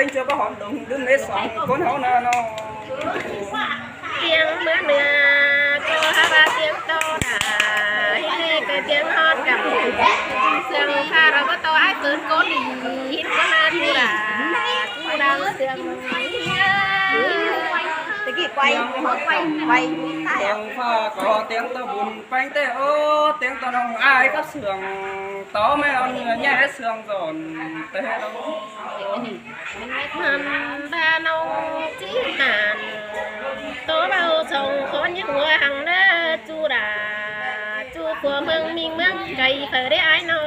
đến cho có hòn đồng đứng mấy sòng con hổ nè nó tiếng mưa mưa, cô ha ba tiếng to nà hít cái tiếng hót cầm sương pha rồi có to, ai cơn cố đi hít có na thu đà. Cũng đang sương quay quay quay sòng pha có tiếng tao buồn bánh tê ô tiếng tao đồng ai cắp sườn tó mấy ông nhẹ sườn giòn tê đâu. Hầm ba nông chỉ hàn tố bao sông khó những hoàng đó chu đà chu của mừng mình mừng cày phải để ai nó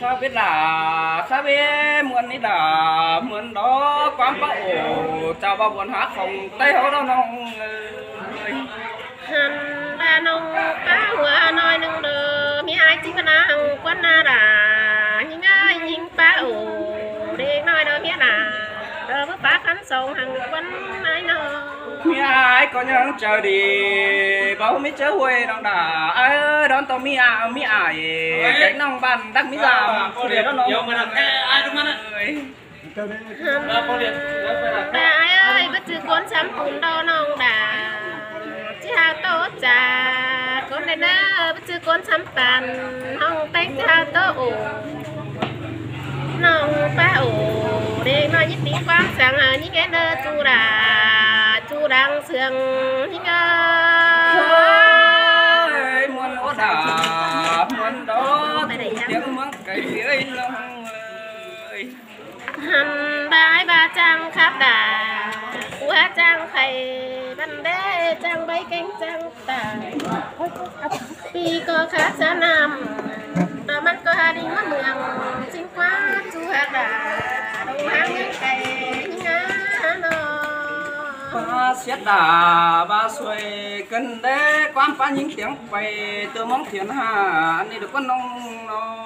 sao biết là sao biết muốn đi là muốn đó quán bao ổ chào bao buồn hát không? Tay hậu đâu nông hàn ba nông ba hùa nói nông đồ mi ai chính có hàng quan na đà nhìn ai nhìn ba ổ đi nói đó biết là đờ với phá khánh sông hàng quân ai nông mi ai có những chờ đi. Bảo mi chớ huê nông đà. Ai ơi đón tao mi à mi ải. Cái nông bàn đắc mi già có để đó nông Yo, mana? Eh, ai đúng? Ờ, có điện. Yo, phải là- bà ai ơi bất cứ con chăm cùng đâu nông đà. Chỉ hao tốt trà. Con đây nè bất cứ con chăm bàn. Nông tay chỉ hao tốt ổ nông ba ổ để nói những tiếng quang sáng ở những cái nơi chu đà đang sương những ơi muốn nó đà muốn đó tiếng mắng cái ấy lòng ơi. Hầm ba ba trang khắp đà quá trang khay ban đế trang bay cánh trang tà vì có khác xa nam mà mắt có hà đi mất mường. Xin quá chu hạ đà đầu hàng những cây ba xét đà ba xuôi cân đế quan phá những tiếng quay từ mong thiên hà anh đi được con nông nó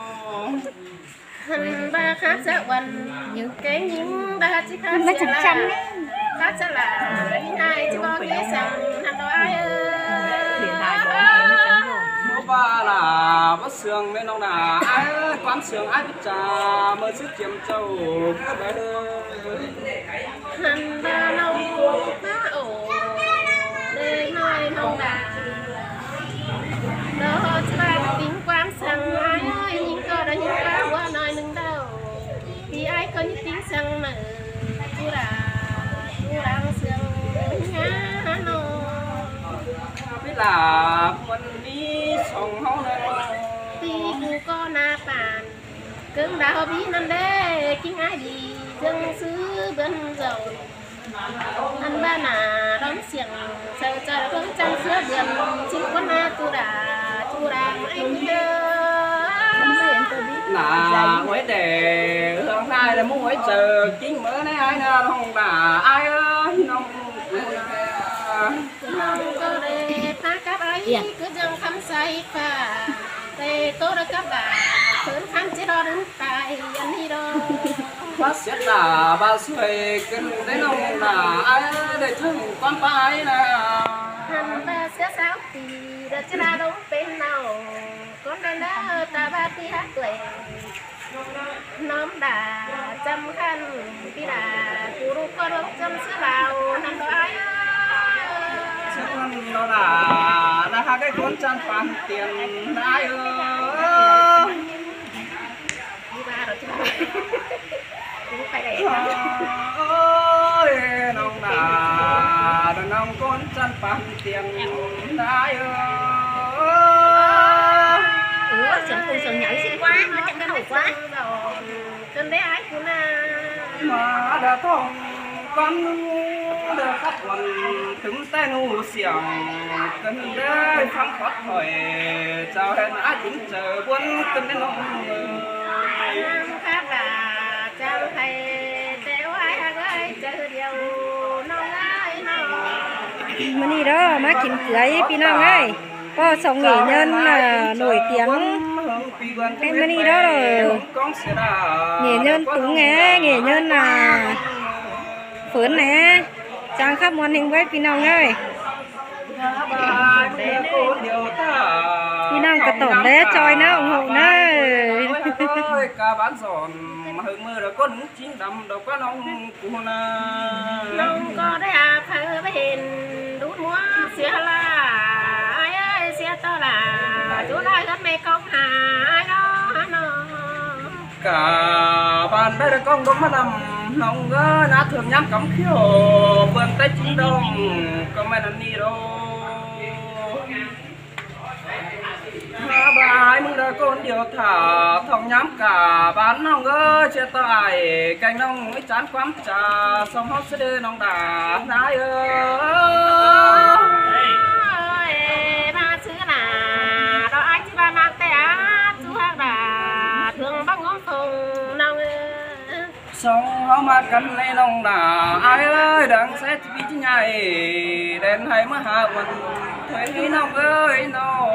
hầm ba khác xa quần những cái những ba chỉ khác nó chậm là chậm đấy khác xa là những hai chỉ có cái rằng hàng đó ai ơi Bố ba là bác sương bên ông là ai ơi, quán sương ai biết trà mơ sức chiếm châu cứ bé hàn là mình đi sống hông nè thì cụ có na bàn. Cưng đào bí năm đê kinh ai đi dân xứ bên dầu. Anh ba nà đón xiềng sợ chờ phương trăng sữa biển. Chính quân na tu đà tu đà anh là mới để hương hai là muốn mới chờ chính mới này ai nè không là ai ơi nông không có để ta ấy cứ dâng khăm say phà tê đã cắp đà sớm khăm chế đo đứng tại anh đi đâu bác xét là ba xuôi cân đấy nông là ai để thằng quan phá ấy nè Hàn ba sẽ sao thì đã chưa ra đúng bên nào. Con đây đã ta ba tí hát lệ. Nóm đà chăm khăn tí đà cụ ru con chăm sữa bào. Nằm đó ai nó là hai cái con chăn phản tiền ai ơi đi ba rồi chứ cũng phải để ơi nông là đàn ông con chăn phản tiền ai ơi ừ sườn cùng sườn nhảy xinh quá nó chẳng hậu quá. Cơn đấy ai cũng là mà đã thông con được khắp quần chúng tay nụ xiềng cần đây phán thoát khỏi chào hẹn ai cũng chờ quân cần đến nông khác là trang thầy téo ai hàng ơi chờ điều nông ơi nông mà đi đó má kín cưới pi năng ấy. Có sòng nghệ nhân là nổi tiếng. Em mới đi đó rồi. nghệ nhân tú nghe nghệ nhân là phớn nè trang khắp món hình với pi năng ơi pi năng cả tổng đấy choi nó ủng hộ nó ơi cả bán giòn mà hừng mưa đâu có những chín đầm đâu có nông cụ na น้องก็ได้อาเพอไปเห็นดูมัวเสียละไอ้เอ้ยเสียตัวละจูได้ก็ไม่กองหาเนาะเนาะ cả bàn đây là con đúng mà nằm. Nóng gơ ná thường nhắm cắm khiêu vườn tay chín đông. Có mẹ nằm đi đâu. Mà bài mừng đời con điều thả. Thòng nhắm cả bán nóng gơ chia tài cành nông mới chán quắm trà. Xong hót sẽ đê nóng đà. Nái ơi. Ba chữ là đó, anh chỉ ba mang tay chú hàng đà thường băng ngóng phồng sông hóa họ mà cần lên nông đà ai ơi, đang xét vì chứ nhảy. Đến hay mà hạ quần, thấy nông ơi nông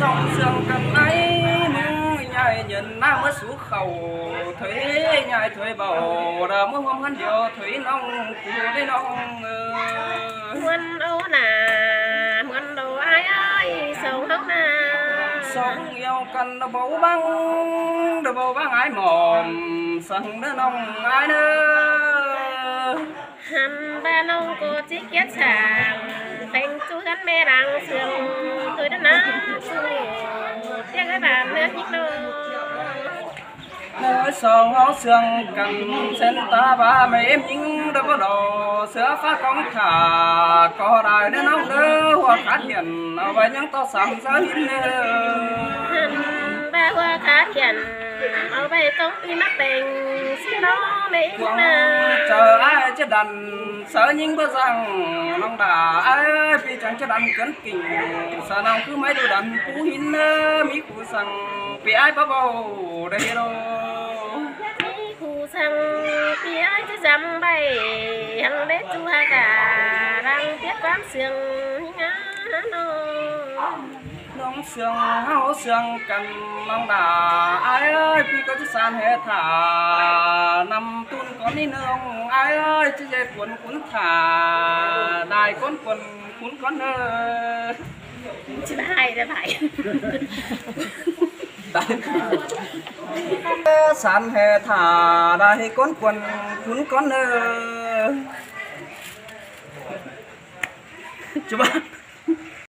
sông sương cần ấy nhảy nhìn na mới xuống khẩu. Thấy nhảy thấy bầu đã mới hôm hắn điều thấy nông của đấy nông quân đâu nà quân đâu ai ơi sông hốc nà sống yêu cần đờ bầu băng đờ bầu băng ai mòn sân đỡ nông ai nơ. Hầm ba nông cô chỉ kết sàng thành chú gắn mê đang sườn, tôi đã ná tiếng cái bà nước nhích đôi Mỗi sầu áo sương cần sen ta ba mẹ em những đâu có đồ sữa phá con thả có đài đến ông đỡ hoặc phát hiện và những to sáng giá hiến hoa khá hiền ở đây công ty mắc tình xin nó mấy nà chờ ai chết đàn sợ những bữa rằng nông đà ai vì chẳng chết đàn cấn kình. Sợ nào cứ mấy đứa đàn cú hiến mỹ cú sang vì ai bao bầu đây đâu khu sang phía chứ dám bay hằng đế chu ha cả đang tiếp quán sương nó nông sương hao sương cần nông đà ai ơi vì có chút san hết thả. Nằm tuôn con đi nương ai ơi chứ dây cuốn cuốn thả. Đài con cuốn cuốn con ơ chứ hai đã phải. San hè thả đài con quần cuốn con ơ chú ba